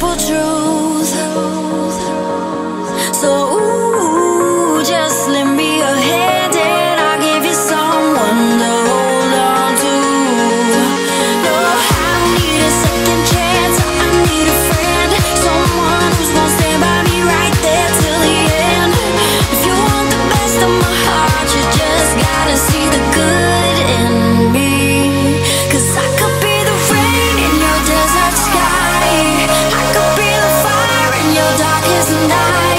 simple truth. dark is the night.